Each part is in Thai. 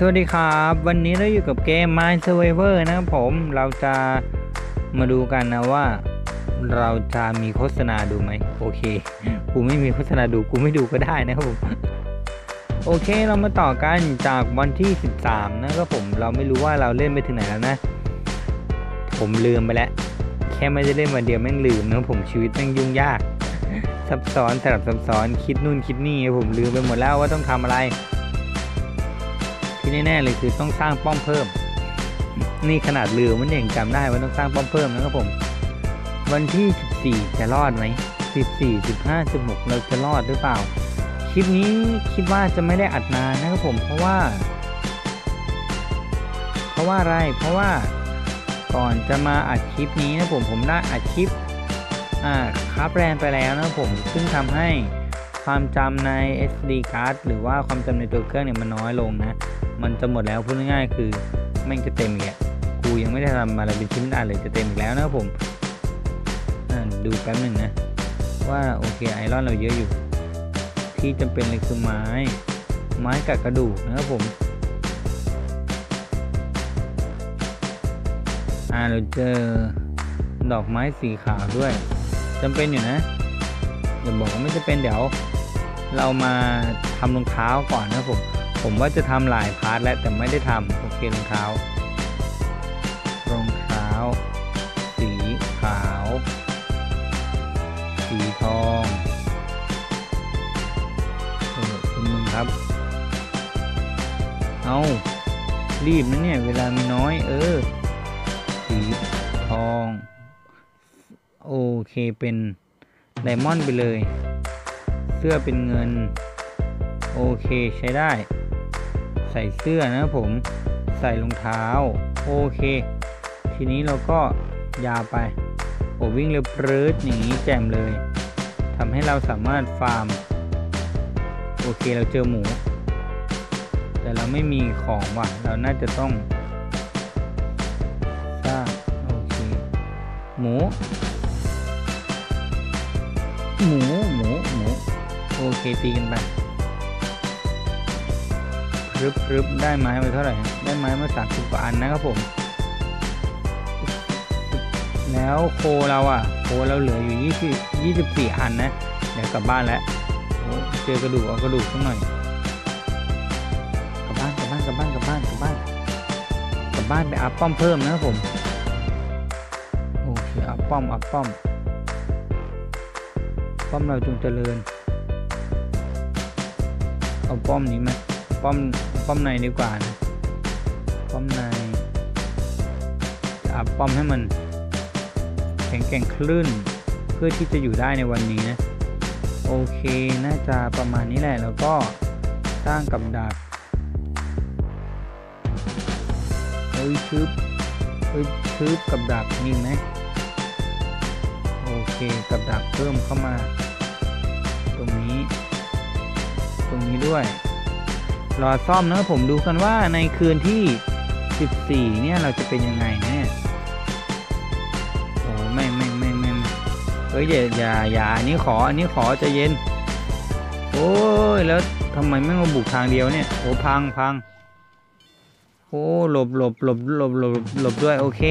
สวัสดีครับ วันนี้เราอยู่กับเกม Mind Survivor นะครับผมเราจะมาดูกันนะว่า เราจะมีโฆษณาดูไหมโอเค กูไม่มีโฆษณาดูกูไม่ดูก็ได้นะครับผมโอเคเรามาต่อกันจากวันที่ 13 นะครับผมเราไม่รู้ว่าเราเล่นไปถึงไหนแล้วนะ ผมลืมไปแล้ว แค่ไม่ได้เล่นวันเดียวแม่งลืมนะผมชีวิตแม่งยุ่งยาก ซับซ้อนสลับซับซ้อนคิดนู่นคิดนี่ผมลืมไปหมดแล้วว่าต้องทำอะไร ที่แน่ๆเลยคือต้องสร้างป้อมเพิ่ม นี่ขนาดลืมมันยังจำได้ว่าต้องสร้างป้อมเพิ่มนะครับผม วันที่ 14 จะรอดไหม14 15 16 เราจะรอดหรือเปล่า คลิปนี้คิดว่าจะไม่ได้อัดนานนะครับผม เพราะว่า เพราะว่าอะไร เพราะว่าก่อนจะมาอัดคลิปนี้นะผมผมได้อัดคลิปอ่าคาร์บแรนไปแล้วนะผม ซึ่งทำให้ความจำใน SD card หรือว่าความจำในตัวเครื่องเนี่ยมันน้อยลงนะ มันจะหมดแล้วพูดง่ายๆคือแม่งจะเต็มอีกแล้วกูยังไม่ได้ทำอะไรเป็นชิ้นเป็นอันเลยจะเต็มอีกแล้วนะครับผมดูแป๊บหนึ่งนะ ว่าโอเคไอรอนเราเยอะอยู่ ที่จำเป็นเลยคือไม้ ไม้กับกระดูกนะครับผมอ่าเราเจอดอกไม้สีขาวด้วยจำเป็นอยู่นะอย่าบอกว่าไม่จะเป็นเดี๋ยว เรามาทำรองเท้าก่อนนะครับผม ผมว่าจะทำหลายพาร์ทแล้วแต่ไม่ได้ทำโอเครองเท้ารองเท้า สีขาว สีทองเออคุณมึงครับ เอารีบนะเนี่ย เวลามีน้อย เออ สีทอง โอเคเป็นไดมอนด์ไปเลย เสื้อเป็นเงิน โอเคใช้ได้ ส่เสื้อนะครับผมใส่รองเท้า โอเค ทีนี้เราก็ยาวไปโอ้วิ่งเร็วปรื๊ดอย่างนี้แจ่มเลยทำให้เราสามารถฟาร์ม โอเคเราเจอหมู แต่เราไม่มีของว่ะ เราน่าจะต้องสร้างโอเค หมู หมู หมู หมู โอเคตีกันไป รึบพรึบได้ไม้มาเท่าไหร่ ได้ไม้มาสามสิบกว่าอันนะครับผม แล้วโคเราอะ โคเราเหลืออยู่ยี่สิบยี่สิบสี่อันนะ เดี๋ยวกลับบ้านแล้วเจอกระดูกเอากระดูกสักหน่อย กลับบ้านกลับบ้านกลับบ้านกลับบ้านกลับบ้าน กลับบ้านไปอัพป้อมเพิ่มนะครับผม โอเคอัพป้อมอัพป้อม ป้อมเราจงเจริญ เอาป้อมนี้ไหม ป้อมป้อมในดีกว่านะป้อมในจะอัพป้อมให้มันแข็งแกร่งคลื่นเพื่อที่จะอยู่ได้ในวันนี้นะโอเคน่าจะประมาณนี้แหละแล้วก็สร้างกับดักเฮ้ยชึบเฮ้ยชึบกับดักมีไหมโอเคกับดักเพิ่มเข้ามา ตรงนี้ ตรงนี้ด้วย รอซ่อมนะผมดูกันว่าในคืนที่ 14 เนี่ยเราจะเป็นยังไงเนี่ยโอ้ไม่ไม่ไม่ไม่เฮ้ยอย่าอย่าอย่าอันนี้ขออันนี้ขอใจะเย็น โอ้ยแล้วทำไมไม่มาบุกทางเดียวเนี่ยโอ้พังพังโอ้หลบหลบหลบหลบหลบหลบด้วยโอเค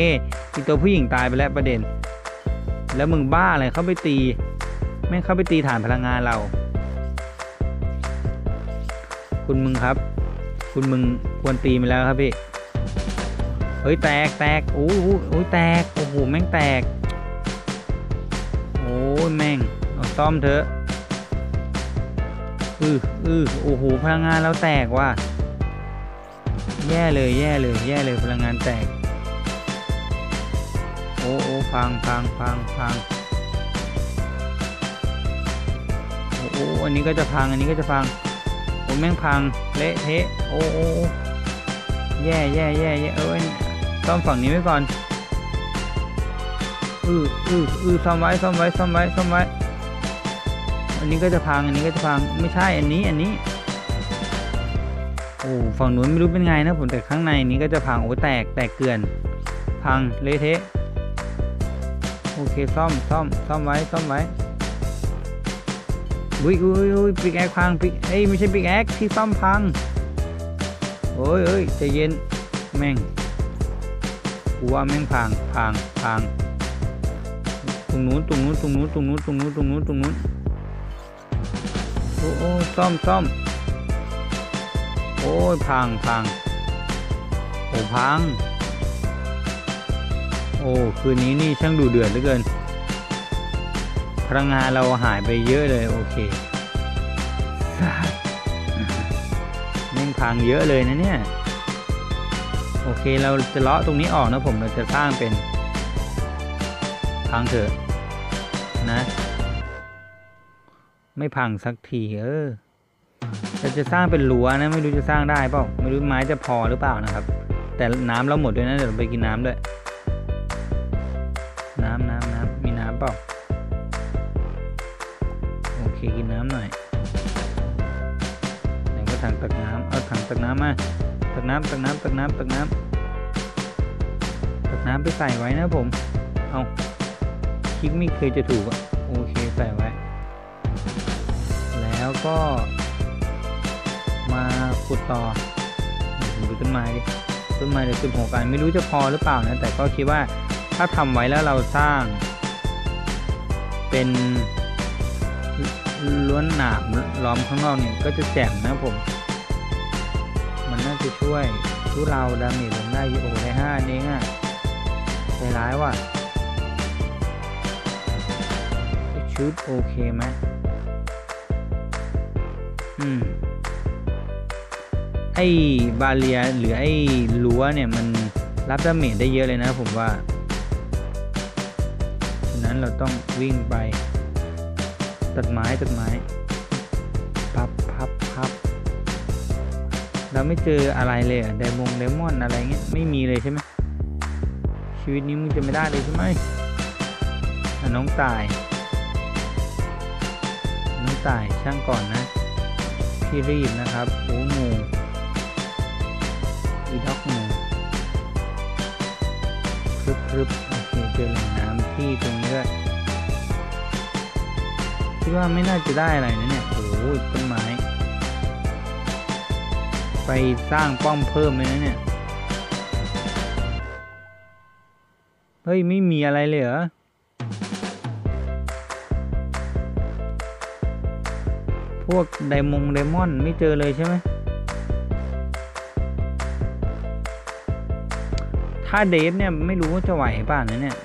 อีกตัวผู้หญิงตายไปแล้วประเด็น แล้วมึงบ้าอะไรเข้าไปตีแม่เข้าไปตีฐานพลังงานเรา คุณมึงครับ คุณมึงควรตีมาแล้วครับพี่เฮ้ยแตกแตกโอ้โหโอ้ยแตกโอ้โหแม่งแตกโอ้ยแม่งเอาซ่อมเถอะอืออือโอ้โหพลังงานเราแตกว่ะแย่เลยแย่เลยแย่เลยพลังงานแตกโอ้โอ้พังพังพังพังโอ้โอ้อันนี้ก็จะพังอันนี้ก็จะพัง โอ้แม่งพังเละเทะโอ้โอ้แย่แย่แย่แย่เอ้ยซ่อมฝั่งนี้ไว้ก่อนอืออืออือซ่อมไว้ซ่อมไว้ซ่อมไว้ซ่อมไว้ อันนี้ก็จะพังอันนี้ก็จะพังไม่ใช่อันนี้อันนี้โอ้ฝั่งนู้นไม่รู้เป็นไงนะผมแต่ข้างในนี้ก็จะพังโอ้แตกแตกเกลื่อน พังเละเทะโอเคซ่อมซ่อมซ่อมไว้ซ่อมไว้ อุ้ยอุ้ยอุ้ยปิกแอคพังปิกเอ้ยไม่ใช่ปิกแอคที่ซ่อมพังโอ้ยเอ้ยใจเย็นแม่งกูว่าแม่งพังพังพังตรงนู้นตรงนู้นตรงนู้นตรงนู้นตรงนู้นตรงนู้นตรงนู้นโอ้โอ้ซ่อมซ่อมโอ้ยพังพังโอ้พังโอ้คืนนี้นี่ช่างดูเดือดเหลือเกิน พลังงานเราหายไปเยอะเลย โอเคแม่พังเยอะเลยนะเนี่ย โอเคเราจะเลาะตรงนี้ออกนะผมเราจะสร้างเป็นพังเถอะนะ ไม่พังสักทีเออเราจะสร้างเป็นรั้วนะ ไม่รู้จะสร้างได้เปล่าไม่รู้ไม้จะพอหรือเปล่านะครับ แต่น้ำเราหมดด้วยนะเดี๋ยวไปกินน้ำด้วย น้ำน้ำน้ำมีน้ำเปล่า กินน้ำหน่อยไหนก็ถังตักน้ำเอาถังตักน้ำมา ตักน้ำตักน้ำตักน้ำตักน้ำตักน้ำไปใส่ไว้นะผม เอาคลิกไม่เคยจะถูกอะโอเคใส่ไว้ แล้วก็ มาขุดต่อดูต้นไม้ดิต้นไม้เดี๋ยวสิบหกอันไม่รู้จะพอหรือเปล่านะ แต่ก็คิดว่าถ้าทำไว้แล้วเราสร้าง เป็น ล้วนหนามล้อมข้างนอกเนี่ยก็จะแจ่มนะผม มันน่าจะช่วยทุเราดาเมจลงได้ยู่โอ้ได้ห้าเองอะใจร้ายว่ะชุดโอเคไหมอืม ไอ้บาเรียหรือไอ้รั้วเนี่ยมันรับดาเมจได้เยอะเลยนะผมว่า ฉะนั้นเราต้องวิ่งไป ตัดไม้ตัดไม้พับพับพับเราไม่เจออะไรเลยอะไดมงไดมอนอะไรเงี้ยไม่มีเลยใช่ไหมชีวิตนี้มึงจะไม่ได้เลยใช่ไหมน้องตาย น้องตายช่างก่อนนะพี่รีบนะครับโอ้งูอีด็อกงูครึบครึบโอเคเจอแหล่งน้ำที่ตรงนี้ด้วย คิดว่าไม่น่าจะได้อะไรนะเนี่ยโอ้โหต้นไม้ ไปสร้างป้อมเพิ่มเลยนะเนี่ยเฮ้ย ไม่มีอะไรเลยเหรอพวกไดมงไดมอนไม่เจอเลยใช่ไหม ถ้าเดฟเนี่ย ไม่รู้ว่าจะไหวป่ะนะเนี่ย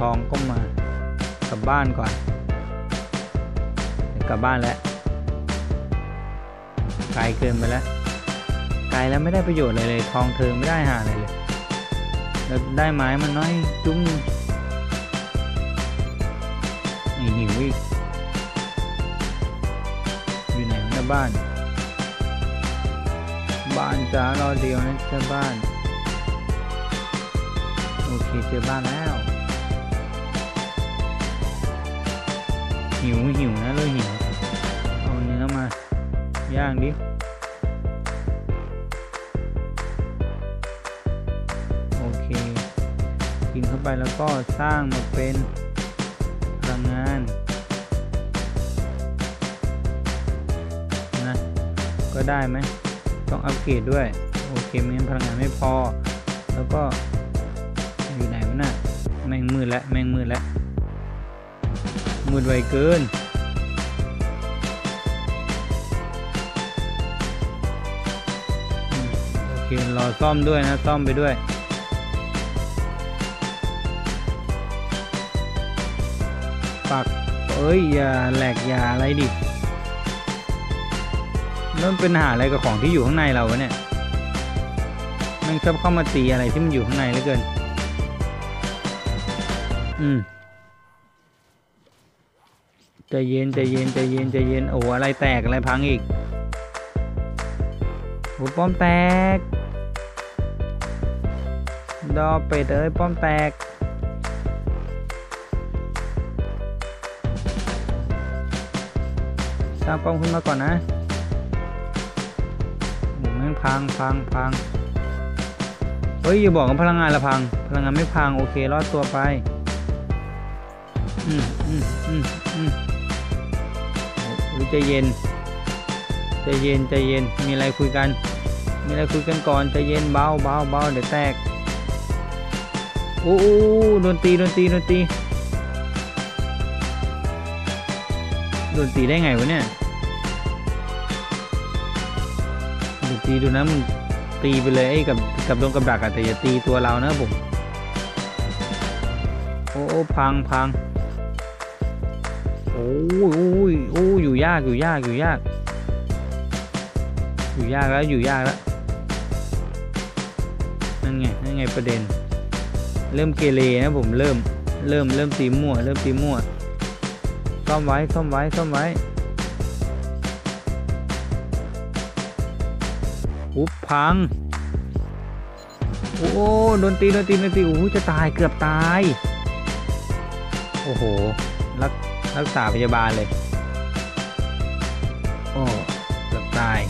ทองก็มากลับบ้านก่อนกลับบ้านแล้วไกลเกินไปแล้วไกลแล้วไม่ได้ประโยชน์อะไรเลย ทองเธอไม่ได้หาอะไรเลยแล้วได้ไม้มันน้อยจุ้งหิวอีกอยู่ไหนวะเนะบ้าน บ้านจ๋ารอเดียวนะเจ้าบ้าน โอเคเจอบ้านแล้ว หิวหิวนะเลยหิวเอาเนื้อมาย่างดิโอเค กินเข้าไปแล้วก็สร้างมาเป็นพลังงานนะก็ได้ไหมต้องอัปเกรดด้วย โอเคไม่งั้นพลังงานไม่พอ แล้วก็อยู่ไหนวะน่ะแม่งมืดแล้วแม่งมืดแล้ว มืดไวเกิน โอเค รอซ่อมด้วยนะ ซ่อมไปด้วยปักเอ้ย อย่าแหลกอย่าอะไรดิเริ่มเป็นหาอะไรกับของที่อยู่ข้างในเราวะเนี่ย มันชอบเข้ามาตีอะไรที่มันอยู่ข้างในเหลือเกิน อืม ใจเย็นใจเย็นใจเย็นใจเย็นโอ้อะไรแตกอะไรพังอีกโอ้ป้อมแตก ดอเป็ดเอ้ยป้อมแตกสร้างป้อมขึ้นมาก่อนนะโอ้แม่งพังพังพังเฮ้ยอย่าบอกว่าพลังงานละพัง พลังงานไม่พังโอเครอดตัวไป อืมอืมอืมอืม อุ๊ยใจเย็นใจเย็นใจเย็นมีอะไรคุยกัน มีอะไรคุยกันก่อนใจเย็นเบาเบาเบาเดี๋ยวแตกโอ้โอ้โดนตีโดนตีโดนตีโดนตีได้ไงวะเนี่ยโดนตีดูนะมึงตีไปเลยไอ้กับกับโดนกับดักอะแต่อย่าตีตัวเรานะผมโอ้พังพัง อ้ยโอ้ยโอ้ยอยู่ยากอยู่ยากอยู่ยาก อยู่ยากแล้วอยู่ยากแล้วนั่นไงนั่นไงประเด็น เริ่มเกเรนะผมเริ่มเริ่มเริ่มตีมั่วเริ่มตีมั่วซ่อมไว้ซ่อมไว้ซ่อมไว้อุ๊บพัง โอ้โหโดนตีโดนตีโดนตีโอ้จะตายเกือบตาย โอ้โหรัก รักษาพยาบาลเลย โอ้เกือบตาย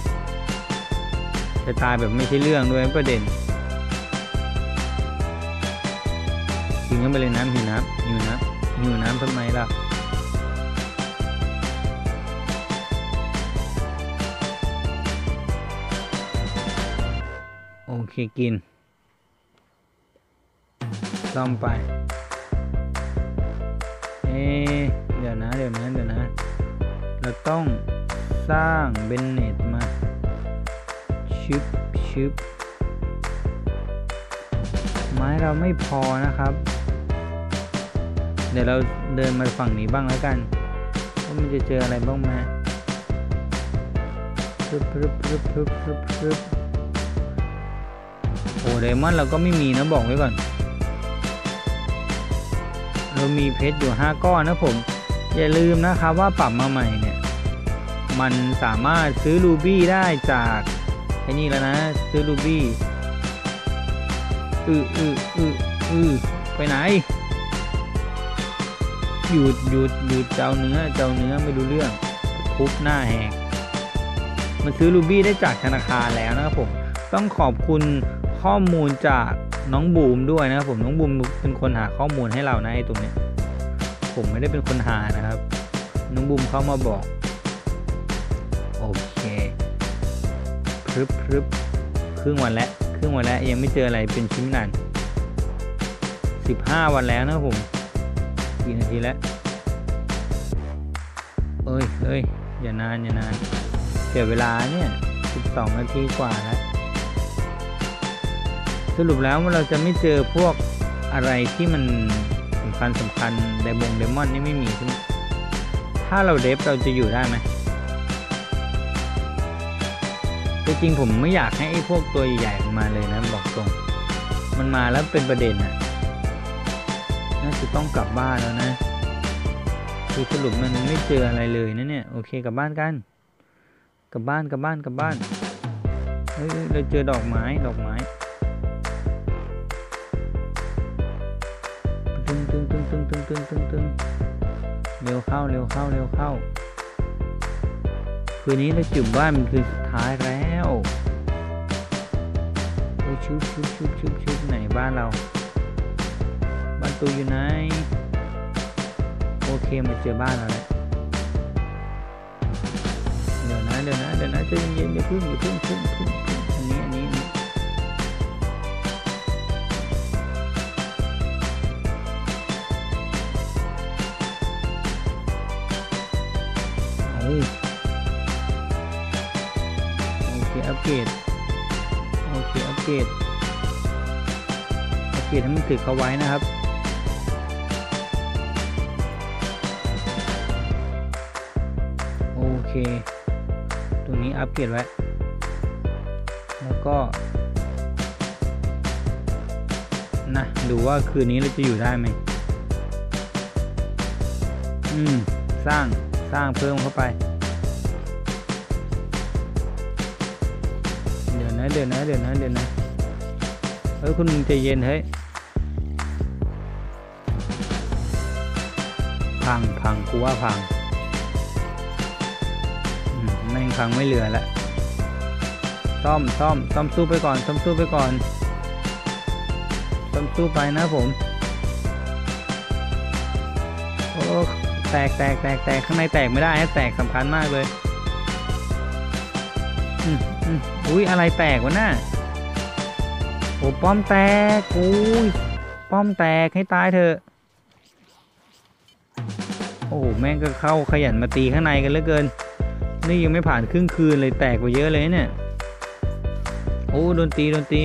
จะตายแบบไม่ใช่เรื่องด้วยประเด็นกินกันไปเลยน้ำหิวน้ำหิวน้ำหิวน้ำทำไมล่ะโอเคกินซ่อมไป เอ๊ นะ เดี๋ยวนะ เดี๋ยวนะ เราต้องสร้างเบนเน็ตมาชึบชึบไม้เราไม่พอนะครับ เดี๋ยวเราเดินมาฝั่งนี้บ้างแล้วกันว่ามันจะเจออะไรบ้างไหมพรึบพรึบพรึบพรึบพรึบพรึบโอ้ไดมอนด์เราก็ไม่มีนะบอกไว้ก่อน เรามีเพชรอยู่ 5 ก้อนนะผม อย่าลืมนะครับว่าปรับมาใหม่เนี่ย มันสามารถซื้อรูบี้ได้จากไอ้นี่แล้วนะ ซื้อรูบี้อืออืออืออือไปไหนหยุดหยุดหยุดเจ้าเนื้อเจ้าเนื้อไม่รู้เรื่องทุบหน้าแหกมันซื้อรูบี้ได้จากธนาคารแล้วนะครับผม ต้องขอบคุณข้อมูลจากน้องบูมด้วยนะครับผมน้องบูมเป็นคนหาข้อมูลให้เรานะไอ้ตรงเนี้ย ผมไม่ได้เป็นคนหานะครับ น้องบูมเข้ามาบอก โอเคพรึบพรึบครึ่งวันแล้วครึ่งวันแล้วยังไม่เจออะไรเป็นชิ้นนานสิบห้าวันแล้วนะผมกี่นาทีแล้วเอ้ยเอ้ยอย่านานอย่านานเสียเวลาเนี่ยสิบสองนาทีกว่าแล้วสรุปแล้วเราจะไม่เจอพวกอะไรที่มัน คัญสำคัญไดมงไดมอนนี่ไม่มีใช่ไหมถ้าเราเดฟเราจะอยู่ได้ไหมแต่จริงผมไม่อยากให้ไอ้พวกตัวใหญ่ๆมันมาเลยนะบอกตรง มันมาแล้วเป็นประเด็นอะน่าจะต้องกลับบ้านแล้วนะคือสรุปมันไม่เจออะไรเลยนะเนี่ยโอเคกลับบ้านกันกลับบ้านกลับบ้านกลับบ้านเฮ้ยเราเจอดอกไม้ดอกไม้ ตึงตึงตึงตึงตึงตึงตึงเร็วเข้าเร็วเข้าเร็วเข้า คืนนี้เราจุ่มบ้านมันคือสุดท้ายแล้วโอ้ชุบชุบชุบชุบชุบไหนบ้านเรา บ้านตูอยู่ไหน โอเคมาเจอบ้านเราแหละเดี๋ยวนะเดี๋ยวนะเดี๋ยวนะจะเย็นๆอย่าพึ่งอย่าพึ่งพึ่งพึ่ง ดให้มันติดเขาไว้นะครับโอเค ตรงนี้อัปเกรดไว้ แล้วก็นะดูว่าคืนนี้เราจะอยู่ได้ไหมอืม สร้างสร้างเพิ่มเข้าไป เดี๋ยวนะเดี๋ยวนะเดี๋ยวนะเดี๋ยวนะเฮ้ยคุณใจเย็นเฮ้ย พังพังกูว่าพังอืมแม่งพังไม่เหลือล้วซ่อมซ่อมซ่อมสู้ไปก่อนซ่อมสู้ไปก่อนซ่อมสู้ไปนะผมโอ้แตกแตกแตกแตกข้างในแตกไม่ได้แตกสำคัญมากเลยอุ้ยอะไรแตกวะน่ะโอ้ป้อมแตกอุ้ยป้อมแตกให้ตายเถอะ โอ้โหแม่งก็เข้าขยันมาตีข้างในกันเหลือเกิน นี่ยังไม่ผ่านครึ่งคืนเลยแตกไปเยอะเลยเนี่ย โอ้โดนตีโดนตี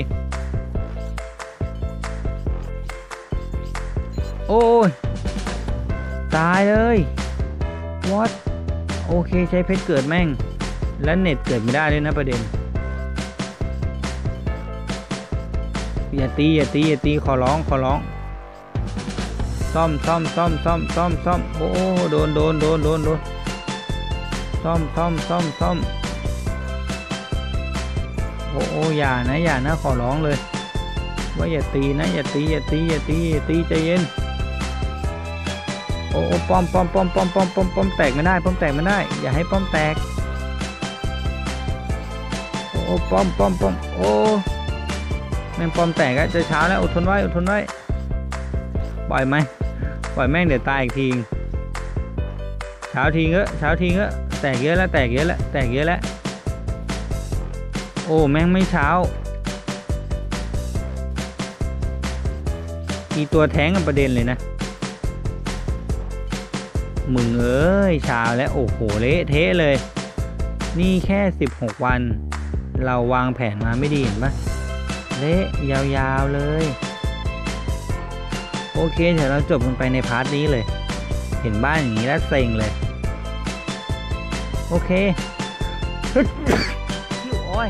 โอ้ยตายเลย what โอเคใช้เพชรเกิดแม่ง และเน็ตเกิดไม่ได้ด้วยนะประเด็น อย่าตีอย่าตีอย่าตีขอร้องขอร้อง ซ่อมซ่อมซ่อมซ่อมซ่อมซ่อมโอ้โดนโดนโดนโดนโดนซ่อมซ่อมซ่อมซ่อมโอ้โอ้อย่านะอย่านะขอร้องเลย ว่าอย่าตีนะอย่าตีอย่าตีอย่าตีอย่าตีใจเย็นโอ้โอ้ป้อมป้อมป้อมป้อมป้อมป้อมป้อมแตกไม่ได้ป้อมแตกไม่ได้ อย่าให้ป้อมแตกโอ้ป้อมป้อมป้อมโอ้แม่งป้อมแตกอะจะเช้าแล้วอดทนไว้อดทนไว้ปล่อยไหม ปล่อยแม่งเดี๋ยวตายอีกทีเช้าทีเงอะเช้าทีเงอะแตกเยอะแล้วแตกเยอะแล้วแตกเยอะแล้วโอ้แม่งไม่เช้ามีตัวแท้งกับประเด็นเลยนะ มึงเอ้ยชาแล้วโอ้โหเละเทะเลย นี่แค่ 16 วัน เราวางแผนมาไม่ดีเห็นปะเละยาวๆเลย โอเค เดี๋ยวเราจบกันไปใน part นี้เลย เห็นบ้านอย่างนี้แล้วเซ็งเลย โอเคโอ้ย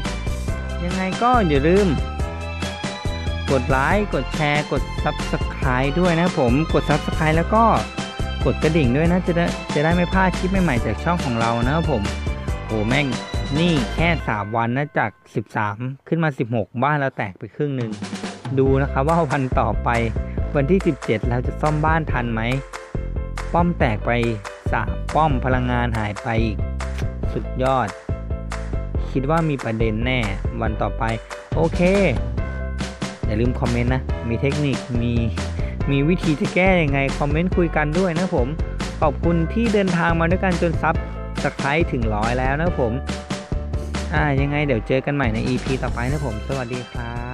ยังไงก็อย่าลืม กดไลค์กดแชร์ กด Subscribe ด้วยนะผมกด Subscribe แล้วก็กดกระดิ่งด้วยนะจะได้จะได้ไม่พลาดคลิปใหม่ๆจากช่องของเรานะครับผมโอ้แม่งนี่แค่ 3 วันนะจาก 13 ขึ้นมา 16 บ้านเราแตกไปครึ่งหนึ่งดูนะครับว่าวันต่อไป วันที่ 17 เราจะซ่อมบ้านทันไหม ป้อมแตกไป3ป้อมพลังงานหายไปอีก สุดยอด คิดว่ามีประเด็นแน่วันต่อไป โอเค อย่าลืมคอมเมนต์นะ มีเทคนิคมีมีวิธีจะแก้ยังไง คอมเมนต์คุยกันด้วยนะผม ขอบคุณที่เดินทางมาด้วยกันจนซับสไครต์ถึงร้อยแล้วนะผม อ่ายังไงเดี๋ยวเจอกันใหม่ใน EP ต่อไปนะผม สวัสดีครับ